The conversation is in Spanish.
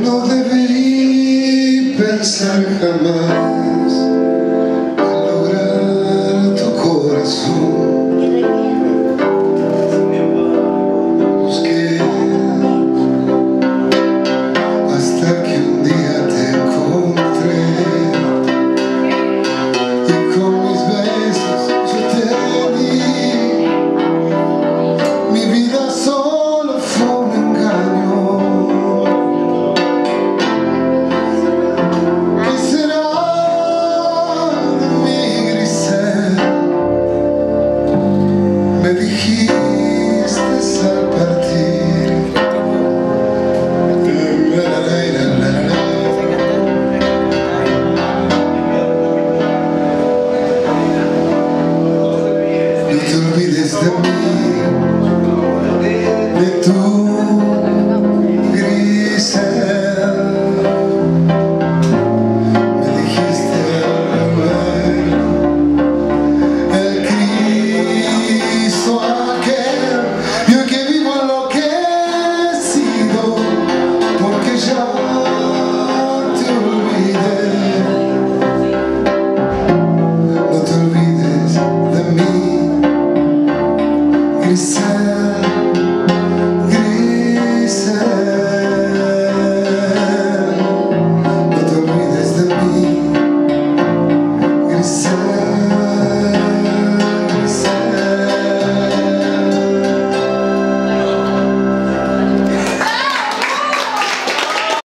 No debí pensar jamás The come You do me this than me eyes.